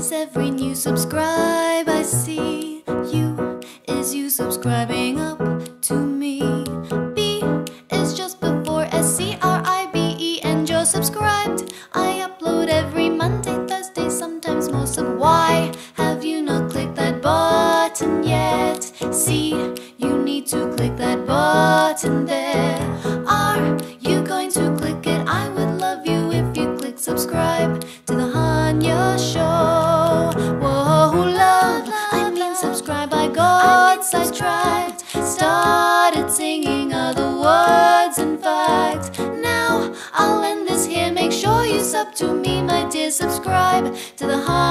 is every new subscribe I see. You is you subscribing up to me. B is just before S C R I B E and you're subscribed. I upload every Monday, Thursday, sometimes most of Why Have you not clicked that button yet? C, you need to click that button there. Are you going to click it? I would love you if you click subscribe to the Hania Show. Got sidetracked, started singing other words and facts. Now I'll end this here. Make sure you sub to me, my dear. Subscribe to the Show.